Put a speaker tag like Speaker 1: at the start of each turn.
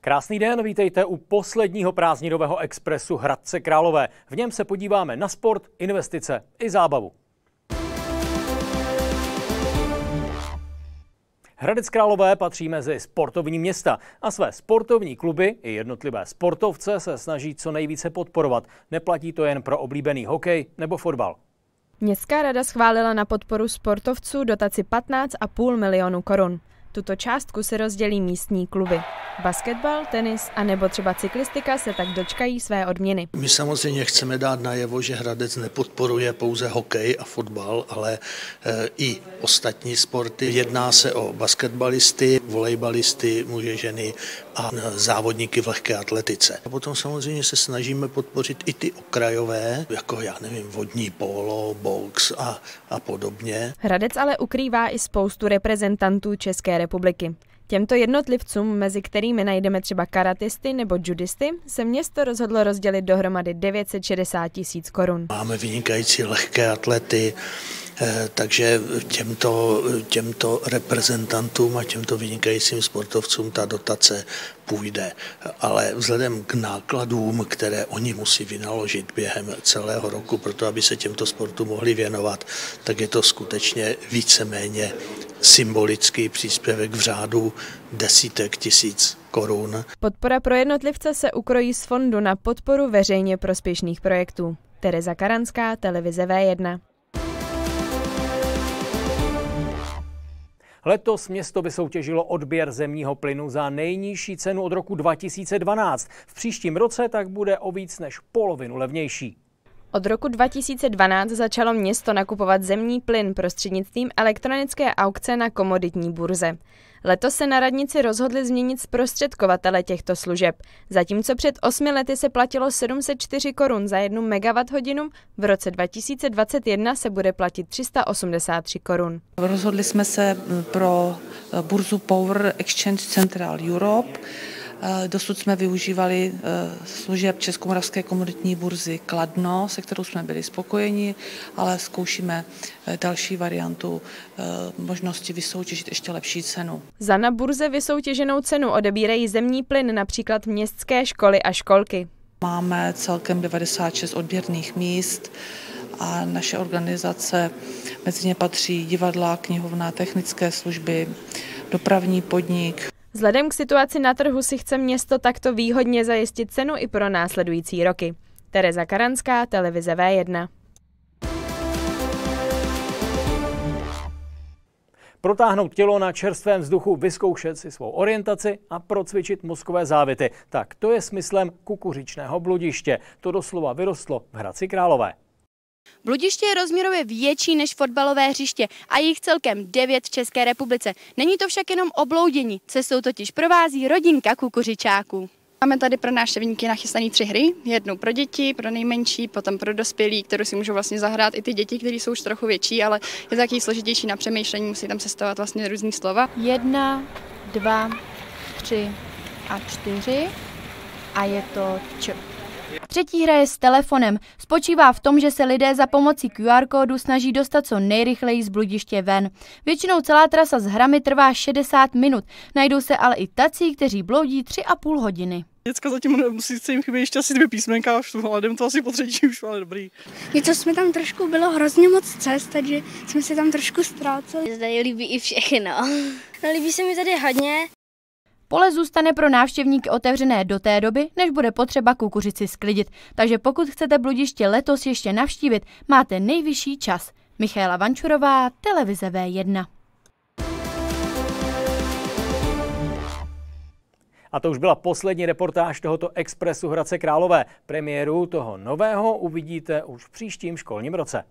Speaker 1: Krásný den, vítejte u posledního prázdninového expresu Hradce Králové. V něm se podíváme na sport, investice i zábavu. Hradec Králové patří mezi sportovní města a své sportovní kluby i jednotlivé sportovce se snaží co nejvíce podporovat. Neplatí to jen pro oblíbený hokej nebo fotbal.
Speaker 2: Městská rada schválila na podporu sportovců dotaci 15,5 milionu korun. Tuto částku se rozdělí místní kluby. Basketbal, tenis a nebo třeba cyklistika se tak dočkají své odměny.
Speaker 3: My samozřejmě chceme dát najevo, že Hradec nepodporuje pouze hokej a fotbal, ale e, i ostatní sporty. Jedná se o basketbalisty, volejbalisty, muže, ženy a závodníky v lehké atletice. A potom samozřejmě se snažíme podpořit i ty okrajové, jako já nevím, vodní polo, box a, a podobně.
Speaker 2: Hradec ale ukrývá i spoustu reprezentantů České republiky. Těmto jednotlivcům, mezi kterými najdeme třeba karatisty nebo judisty, se město rozhodlo rozdělit dohromady 960 tisíc korun.
Speaker 3: Máme vynikající lehké atlety, eh, takže těmto, těmto reprezentantům a těmto vynikajícím sportovcům ta dotace půjde. Ale vzhledem k nákladům, které oni musí vynaložit během celého roku, proto aby se těmto sportům mohli věnovat, tak je to skutečně víceméně symbolický příspěvek v řádu desítek tisíc korun.
Speaker 2: Podpora pro jednotlivce se ukrojí z fondu na podporu veřejně prospěšných projektů. Tereza Karanská, televize V1.
Speaker 1: Letos město vysoutěžilo odběr zemního plynu za nejnižší cenu od roku 2012. V příštím roce tak bude o víc než polovinu levnější.
Speaker 2: Od roku 2012 začalo město nakupovat zemní plyn prostřednictvím elektronické aukce na komoditní burze. Letos se na radnici rozhodli změnit zprostředkovatele těchto služeb. Zatímco před osmi lety se platilo 704 korun za jednu megawatt hodinu, v roce 2021 se bude platit 383 korun.
Speaker 4: Rozhodli jsme se pro burzu Power Exchange Central Europe, dosud jsme využívali eh, služeb Českomoravské komoditní burzy Kladno, se kterou jsme byli spokojeni, ale zkoušíme eh, další variantu možnosti vysoutěžit ještě lepší cenu.
Speaker 2: Za na burze vysoutěženou cenu odebírají zemní plyn například městské školy a školky.
Speaker 4: Máme celkem 96 odběrných míst a naše organizace mezi ně patří divadla, knihovna, technické služby, dopravní podnik.
Speaker 2: Vzhledem k situaci na trhu si chce město takto výhodně zajistit cenu i pro následující roky. Tereza Karanská, televize V1.
Speaker 1: Protáhnout tělo na čerstvém vzduchu, vyzkoušet si svou orientaci a procvičit mozkové závity. Tak to je smyslem kukuřičného bludiště. To doslova vyrostlo v Hradci Králové.
Speaker 5: Bludiště je rozměrově větší než fotbalové hřiště a jich celkem devět v České republice. Není to však jenom obloudění, cestou totiž provází rodinka kukuřičáků.
Speaker 6: Máme tady pro návštěvníky nachystané tři hry. Jednu pro děti, pro nejmenší, potom pro dospělí, kterou si můžou vlastně zahrát i ty děti, které jsou už trochu větší, ale je to taky složitější na přemýšlení, musí tam sestavovat vlastně různý slova.
Speaker 5: Jedna, dva, tři a čtyři a je to č. Třetí hra je s telefonem. Spočívá v tom, že se lidé za pomocí QR kódu snaží dostat co nejrychleji z bludiště ven. Většinou celá trasa s hrami trvá 60 minut. Najdou se ale i tací, kteří bloudí 3,5 hodiny.
Speaker 7: Děcka zatím musí se jim chybět ještě asi dvě písmenka, už hledem to asi po třetí už, ale dobrý.
Speaker 8: Něco jsme tam trošku, bylo hrozně moc cest, takže jsme se tam trošku ztráceli.
Speaker 9: Zde líbí i všechno. No, líbí se mi tady hodně,
Speaker 5: Pole zůstane pro návštěvníky otevřené do té doby, než bude potřeba kukuřici sklidit, takže pokud chcete bludiště letos ještě navštívit, máte nejvyšší čas. Michaela Vančurová, televize V1.
Speaker 1: A to už byla poslední reportáž tohoto Expressu Hradce Králové. Premiéru toho nového uvidíte už v příštím školním roce.